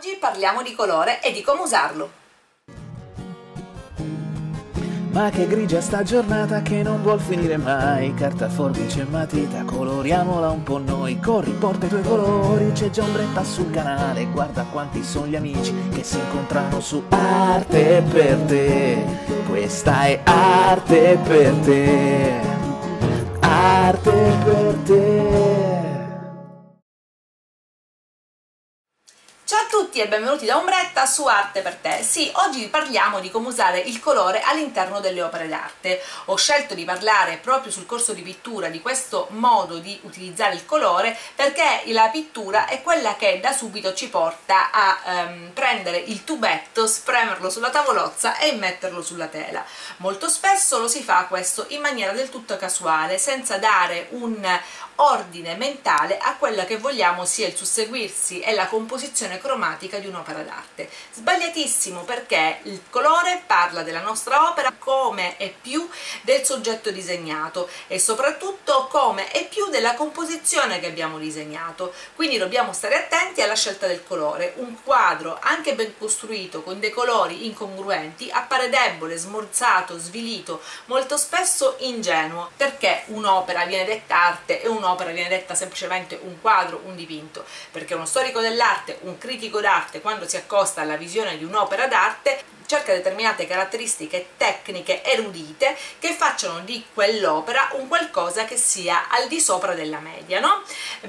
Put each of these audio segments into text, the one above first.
Oggi parliamo di colore e di come usarlo. Ma che grigia sta giornata che non vuol finire mai. Carta, forbice e matita, coloriamola un po' noi. Corri, porta i tuoi colori, c'è già ombretta sul canale. Guarda quanti sono gli amici che si incontrano su Arte per te. Questa è arte per te. Arte per te Ciao a tutti e benvenuti da Ombretta su Arte per te. Sì, oggi parliamo di come usare il colore all'interno delle opere d'arte. Ho scelto di parlare proprio sul corso di pittura di questo modo di utilizzare il colore perché la pittura è quella che da subito ci porta a um, prendere il tubetto, spremerlo sulla tavolozza e metterlo sulla tela. Molto spesso lo si fa questo in maniera del tutto casuale, senza dare un ordine mentale a quella che vogliamo sia il susseguirsi e la composizione cromatica di un'opera d'arte. Sbagliatissimo perché il colore parla della nostra opera come e più del soggetto disegnato e soprattutto come e più della composizione che abbiamo disegnato. Quindi dobbiamo stare attenti alla scelta del colore. Un quadro anche ben costruito con dei colori incongruenti appare debole, smorzato, svilito, molto spesso ingenuo perché un'opera viene detta arte e un'opera viene detta semplicemente un quadro, un dipinto, perché uno storico dell'arte, un critico critico d'arte quando si accosta alla visione di un'opera d'arte cerca determinate caratteristiche tecniche erudite che facciano di quell'opera un qualcosa che sia al di sopra della media no?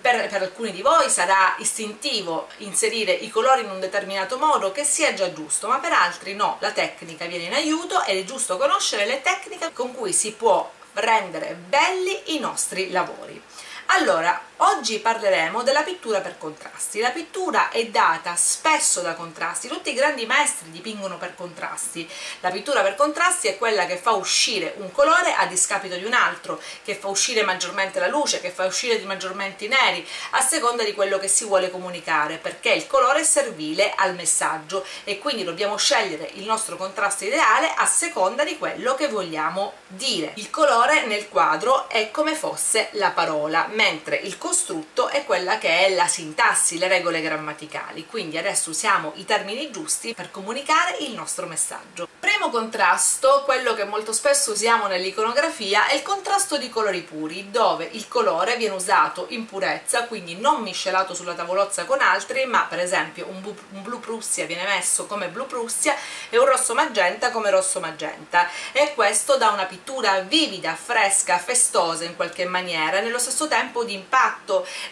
per, per, alcuni di voi sarà istintivo inserire i colori in un determinato modo che sia già giusto ma per altri no, la tecnica viene in aiuto ed è giusto conoscere le tecniche con cui si può rendere belli i nostri lavori allora, oggi parleremo della pittura per contrasti. La pittura è data spesso da contrasti, tutti i grandi maestri dipingono per contrasti. La pittura per contrasti è quella che fa uscire un colore a discapito di un altro, che fa uscire maggiormente la luce, che fa uscire maggiormente i neri, a seconda di quello che si vuole comunicare, perché il colore è servile al messaggio e quindi dobbiamo scegliere il nostro contrasto ideale a seconda di quello che vogliamo dire. Il colore nel quadro è come fosse la parola mentre il costrutto è quella che è la sintassi, le regole grammaticali. Quindi adesso usiamo i termini giusti per comunicare il nostro messaggio. Primo contrasto, quello che molto spesso usiamo nell'iconografia, è il contrasto di colori puri, dove il colore viene usato in purezza, quindi non miscelato sulla tavolozza con altri, ma per esempio un, blu, un blu prussia viene messo come blu prussia e un rosso magenta come rosso magenta e questo dà una pittura vivida, fresca, festosa in qualche maniera, nello stesso tempo di impatto,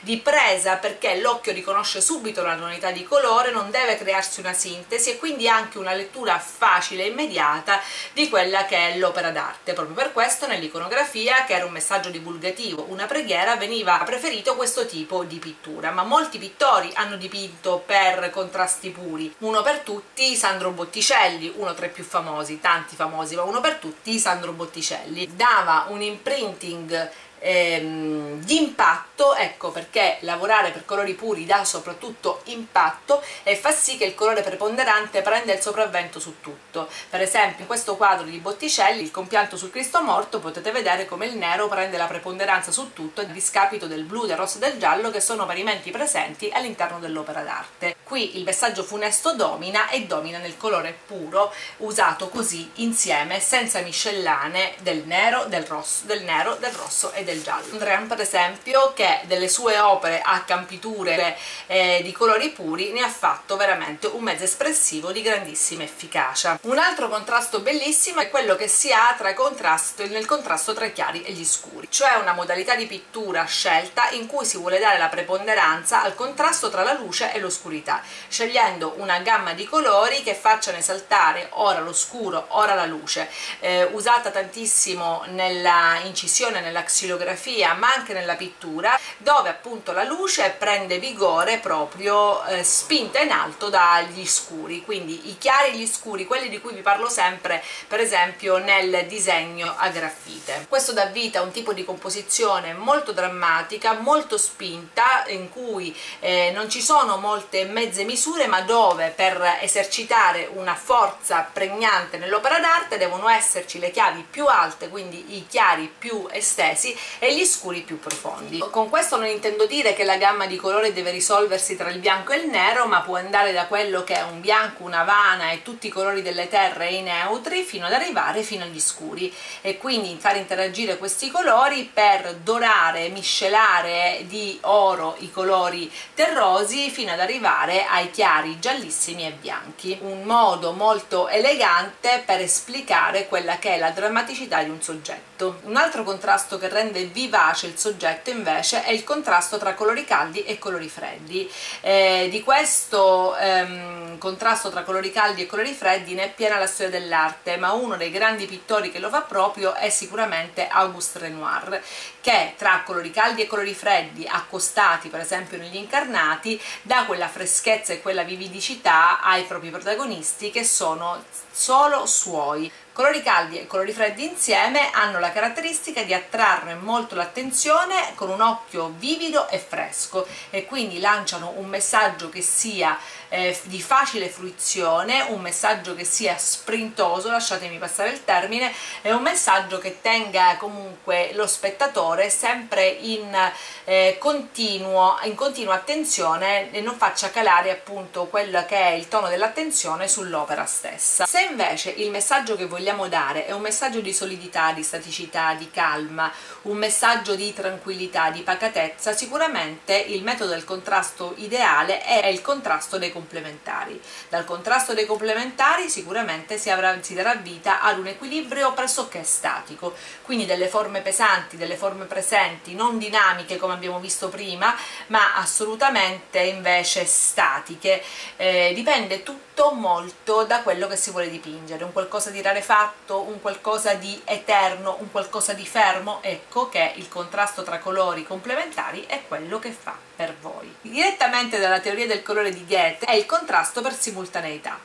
di presa perché l'occhio riconosce subito la tonalità di colore, non deve crearsi una sintesi e quindi anche una lettura facile e immediata di quella che è l'opera d'arte. Proprio per questo nell'iconografia, che era un messaggio divulgativo, una preghiera, veniva preferito questo tipo di pittura, ma molti pittori hanno dipinto per contrasti puri. Uno per tutti Sandro Botticelli, uno tra i più famosi, tanti famosi, ma uno per tutti Sandro Botticelli. Dava un imprinting ehm, di impatto, ecco perché lavorare per colori puri dà soprattutto impatto e fa sì che il colore preponderante prenda il sopravvento su tutto. Per esempio in questo quadro di Botticelli, il compianto sul Cristo morto, potete vedere come il nero prende la preponderanza su tutto a discapito del blu, del rosso e del giallo che sono parimenti presenti all'interno dell'opera d'arte. Qui il messaggio funesto domina e domina nel colore puro, usato così insieme, senza miscellane del nero, del rosso, del nero, del rosso e del giallo. Andrea per esempio che delle sue opere a campiture eh, di colori puri ne ha fatto veramente un mezzo espressivo di grandissima efficacia. Un altro contrasto bellissimo è quello che si ha tra contrasto, nel contrasto tra i chiari e gli scuri, cioè una modalità di pittura scelta in cui si vuole dare la preponderanza al contrasto tra la luce e l'oscurità, scegliendo una gamma di colori che facciano esaltare ora lo scuro, ora la luce, eh, usata tantissimo nella incisione, nella xilografia ma anche nella pittura dove appunto la luce prende vigore proprio eh, spinta in alto dagli scuri. Quindi i chiari e gli scuri quelli di cui vi parlo sempre per esempio nel disegno a graffite. Questo dà vita a un tipo di composizione molto drammatica molto spinta in cui eh, non ci sono molte mezze misure ma dove per esercitare una forza pregnante nell'opera d'arte devono esserci le chiavi più alte quindi i chiari più estesi e gli scuri più profondi. Con questo non intendo dire che la gamma di colori deve risolversi tra il bianco e il nero ma può andare da quello che è un bianco, una vana e tutti i colori delle terre e i neutri fino ad arrivare fino agli scuri. E quindi far interagire questi colori per dorare, miscelare di oro i colori terrosi fino ad arrivare ai chiari giallissimi e bianchi. Un modo molto elegante per esplicare quella che è la drammaticità di un soggetto. Un altro contrasto che rende vivace il soggetto invece è il contrasto tra colori caldi e colori freddi. Eh, di questo ehm, contrasto tra colori caldi e colori freddi ne è piena la storia dell'arte ma uno dei grandi pittori che lo fa proprio è sicuramente Auguste Renoir che tra colori caldi e colori freddi accostati per esempio negli incarnati dà quella freschezza e quella vividicità ai propri protagonisti che sono solo suoi colori caldi e colori freddi insieme hanno la caratteristica di attrarre molto l'attenzione con un occhio vivido e fresco e quindi lanciano un messaggio che sia eh, di facile fruizione, un messaggio che sia sprintoso, lasciatemi passare il termine, e un messaggio che tenga comunque lo spettatore sempre in, eh, continuo, in continua attenzione e non faccia calare appunto quello che è il tono dell'attenzione sull'opera stessa. Se invece il messaggio che vogliamo dare è un messaggio di solidità, di staticità, di calma, un messaggio di tranquillità, di pacatezza, sicuramente il metodo del contrasto ideale è il contrasto dei complementari. Dal contrasto dei complementari sicuramente si, avrà, si darà vita ad un equilibrio pressoché statico, quindi delle forme pesanti, delle forme presenti, non dinamiche come abbiamo visto prima, ma assolutamente invece statiche. Eh, dipende tutto molto da quello che si vuole dipingere, un qualcosa di rarefatto, un qualcosa di eterno, un qualcosa di fermo, ecco che il contrasto tra colori complementari è quello che fa per voi. Direttamente dalla teoria del colore di Goethe è il contrasto per simultaneità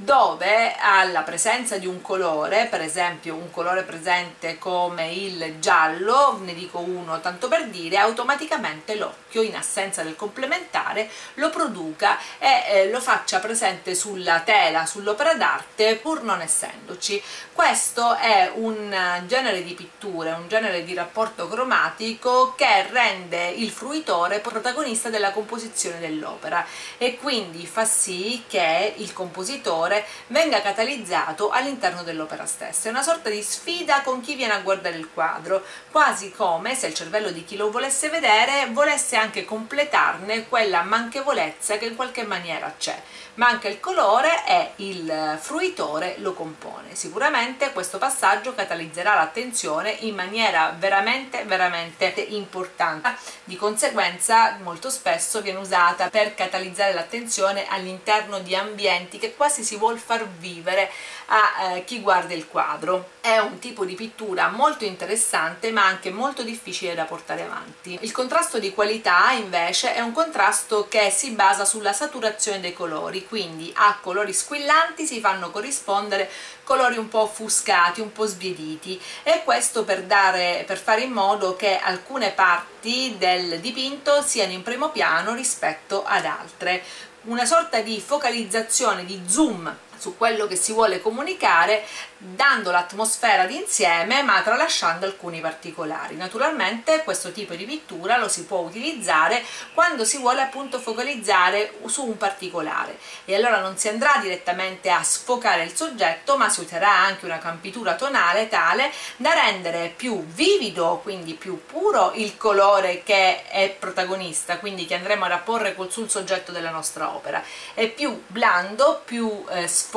dove alla presenza di un colore, per esempio un colore presente come il giallo, ne dico uno tanto per dire, automaticamente l'occhio in assenza del complementare lo produca e eh, lo faccia presente sulla tela, sull'opera d'arte pur non essendoci. Questo è un genere di pitture, un genere di rapporto cromatico che rende il fruitore protagonista della composizione dell'opera e quindi fa sì che il compositore venga catalizzato all'interno dell'opera stessa. È una sorta di sfida con chi viene a guardare il quadro, quasi come se il cervello di chi lo volesse vedere volesse anche completarne quella manchevolezza che in qualche maniera c'è. Manca il colore e il fruitore lo compone. Sicuramente questo passaggio catalizzerà l'attenzione in maniera veramente veramente importante. Di conseguenza molto spesso viene usata per catalizzare l'attenzione all'interno di ambienti che quasi si vuol far vivere a eh, chi guarda il quadro. È un tipo di pittura molto interessante ma anche molto difficile da portare avanti. Il contrasto di qualità invece è un contrasto che si basa sulla saturazione dei colori, quindi a colori squillanti si fanno corrispondere colori un po' offuscati, un po' sbiediti e questo per, dare, per fare in modo che alcune parti del dipinto siano in primo piano rispetto ad altre. Una sorta di focalizzazione, di zoom su quello che si vuole comunicare dando l'atmosfera d'insieme ma tralasciando alcuni particolari. Naturalmente questo tipo di pittura lo si può utilizzare quando si vuole appunto focalizzare su un particolare e allora non si andrà direttamente a sfocare il soggetto ma si userà anche una campitura tonale tale da rendere più vivido, quindi più puro il colore che è protagonista, quindi che andremo a rapporre sul soggetto della nostra opera e più blando, più eh, sfocato,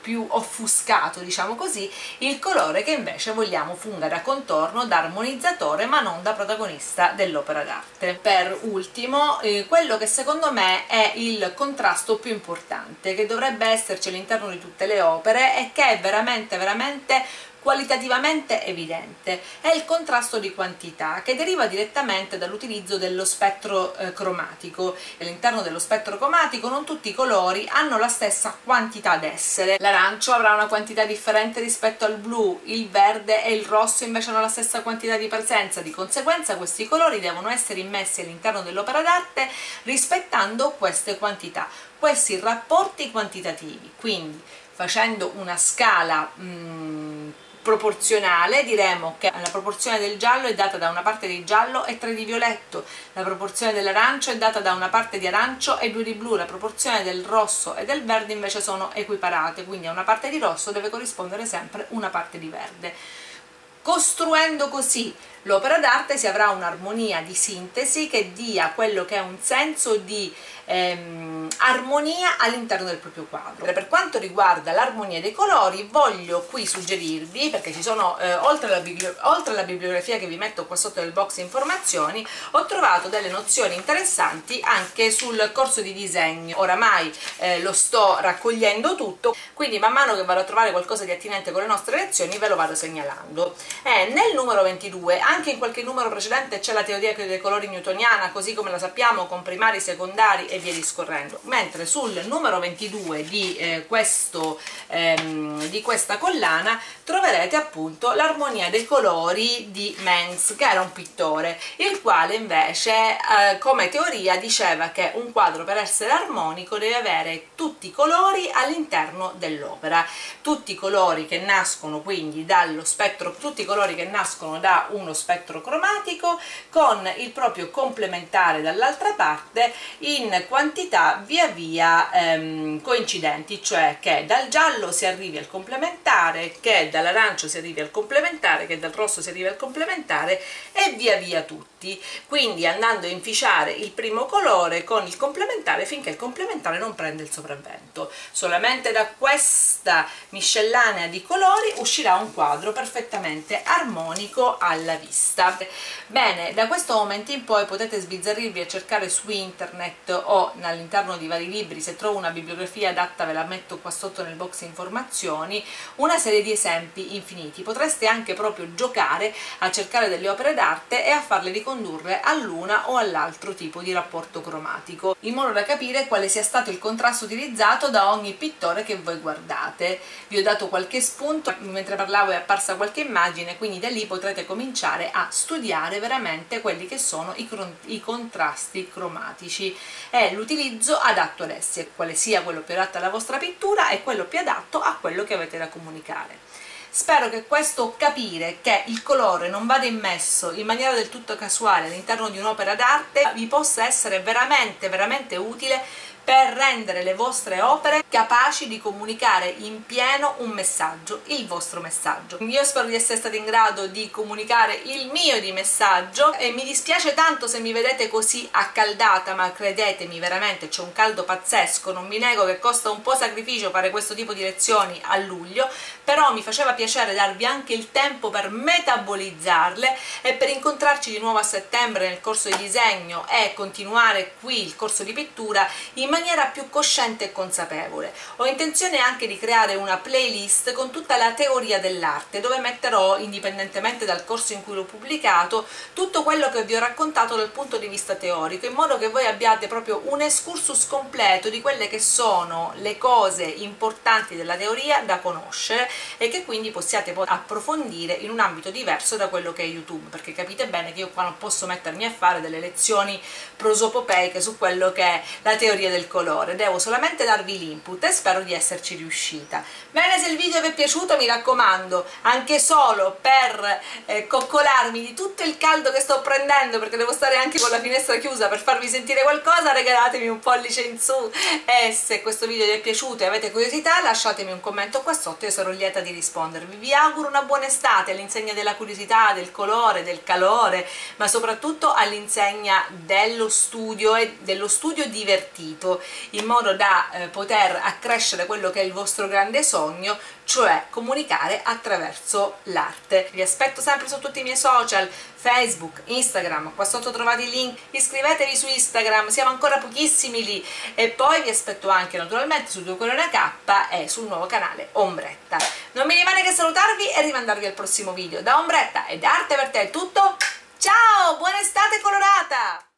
più offuscato diciamo così, il colore che invece vogliamo funga da contorno, da armonizzatore ma non da protagonista dell'opera d'arte. Per ultimo, eh, quello che secondo me è il contrasto più importante che dovrebbe esserci all'interno di tutte le opere e che è veramente veramente qualitativamente evidente è il contrasto di quantità che deriva direttamente dall'utilizzo dello spettro eh, cromatico. All'interno dello spettro cromatico non tutti i colori hanno la stessa quantità d'essere. L'arancio avrà una quantità differente rispetto al blu, il verde e il rosso invece hanno la stessa quantità di presenza, di conseguenza questi colori devono essere immessi all'interno dell'opera d'arte rispettando queste quantità, questi rapporti quantitativi, quindi facendo una scala mh, mm, proporzionale diremo che la proporzione del giallo è data da una parte di giallo e 3 di violetto, la proporzione dell'arancio è data da una parte di arancio e 2 di blu, la proporzione del rosso e del verde invece sono equiparate, quindi a una parte di rosso deve corrispondere sempre una parte di verde. Costruendo così l'opera d'arte si avrà un'armonia di sintesi che dia quello che è un senso di ehm, armonia all'interno del proprio quadro. Per quanto riguarda l'armonia dei colori voglio qui suggerirvi, perché ci sono, eh, oltre, alla oltre alla bibliografia che vi metto qua sotto nel box informazioni, ho trovato delle nozioni interessanti anche sul corso di disegno. Oramai eh, lo sto raccogliendo tutto, quindi man mano che vado a trovare qualcosa di attinente con le nostre lezioni ve lo vado segnalando. E nel numero 22 anche in qualche numero precedente c'è la teoria dei colori newtoniana, così come la sappiamo con primari, secondari e via discorrendo, mentre sul numero 22 di, eh, questo, ehm, di questa collana troverete appunto l'armonia dei colori di Mengs, che era un pittore, il quale invece eh, come teoria diceva che un quadro per essere armonico deve avere tutti i colori all'interno dell'opera, tutti i colori che nascono quindi dallo spettro, tutti i colori che nascono da uno spettro cromatico con il proprio complementare dall'altra parte in quantità via via ehm, coincidenti, cioè che dal giallo si arrivi al complementare, che dall'arancio si arrivi al complementare, che dal rosso si arrivi al complementare e via via tutti, quindi andando a inficiare il primo colore con il complementare finché il complementare non prende il sopravvento. Solamente da questa miscellanea di colori uscirà un quadro perfettamente armonico alla vista vista. Bene da questo momento in poi potete sbizzarrirvi a cercare su internet o all'interno di vari libri. Se trovo una bibliografia adatta ve la metto qua sotto nel box informazioni. Una serie di esempi infiniti. Potreste anche proprio giocare a cercare delle opere d'arte e a farle ricondurre all'una o all'altro tipo di rapporto cromatico in modo da capire quale sia stato il contrasto utilizzato da ogni pittore che voi guardate. Vi ho dato qualche spunto mentre parlavo è apparsa qualche immagine quindi da lì potrete cominciare a studiare veramente quelli che sono i, i contrasti cromatici e l'utilizzo adatto ad essi, quale sia quello più adatto alla vostra pittura e quello più adatto a quello che avete da comunicare. Spero che questo capire che il colore non vada immesso in maniera del tutto casuale all'interno di un'opera d'arte vi possa essere veramente veramente utile per rendere le vostre opere capaci di comunicare in pieno un messaggio, il vostro messaggio. Io spero di essere stata in grado di comunicare il mio di messaggio e mi dispiace tanto se mi vedete così accaldata, ma credetemi veramente c'è un caldo pazzesco, non mi nego che costa un po' sacrificio fare questo tipo di lezioni a luglio, però mi faceva piacere darvi anche il tempo per metabolizzarle e per incontrarci di nuovo a settembre nel corso di disegno e continuare qui il corso di pittura in maniera più cosciente e consapevole. Ho intenzione anche di creare una playlist con tutta la teoria dell'arte dove metterò, indipendentemente dal corso in cui l'ho pubblicato, tutto quello che vi ho raccontato dal punto di vista teorico, in modo che voi abbiate proprio un excursus completo di quelle che sono le cose importanti della teoria da conoscere e che quindi possiate approfondire in un ambito diverso da quello che è YouTube, perché capite bene che io qua non posso mettermi a fare delle lezioni prosopopeiche su quello che è la teoria del del colore. Devo solamente darvi l'input e spero di esserci riuscita. Bene se il video vi è piaciuto mi raccomando anche solo per eh, coccolarmi di tutto il caldo che sto prendendo perché devo stare anche con la finestra chiusa per farvi sentire qualcosa regalatemi un pollice in su. E se questo video vi è piaciuto e avete curiosità lasciatemi un commento qua sotto io sarò lieta di rispondervi. Vi auguro una buona estate all'insegna della curiosità del colore del calore ma soprattutto all'insegna dello studio e dello studio divertito in modo da eh, poter accrescere quello che è il vostro grande sogno cioè comunicare attraverso l'arte. Vi aspetto sempre su tutti i miei social, Facebook, Instagram, qua sotto trovate i link, iscrivetevi su Instagram, siamo ancora pochissimi lì e poi vi aspetto anche naturalmente su 2 Corona K e sul nuovo canale Ombretta. Non mi rimane che salutarvi e rimandarvi al prossimo video. Da Ombretta e da Arte per te è tutto. Ciao, buona estate colorata!